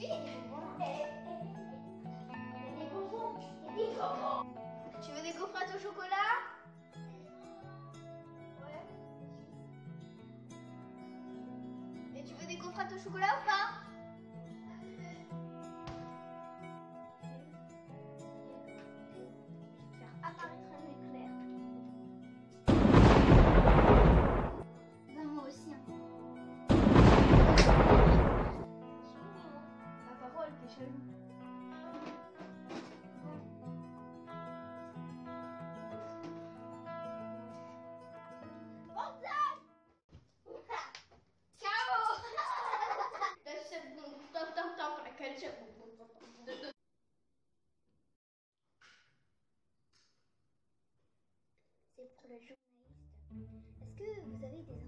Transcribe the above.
Tu veux des gaufrettes au chocolat? Ouais. Et tu veux des gaufrettes au chocolat ou pas? Faire apparaître un éclair. Ben moi aussi. Hein. C'est pour le journaliste. Est-ce que vous avez des